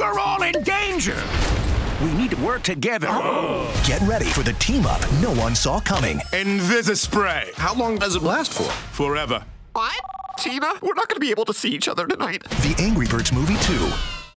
We're all in danger. We need to work together. Get ready for the team up no one saw coming. Invisispray. How long does it last for? Forever. What? Tina, we're not going to be able to see each other tonight. The Angry Birds Movie 2.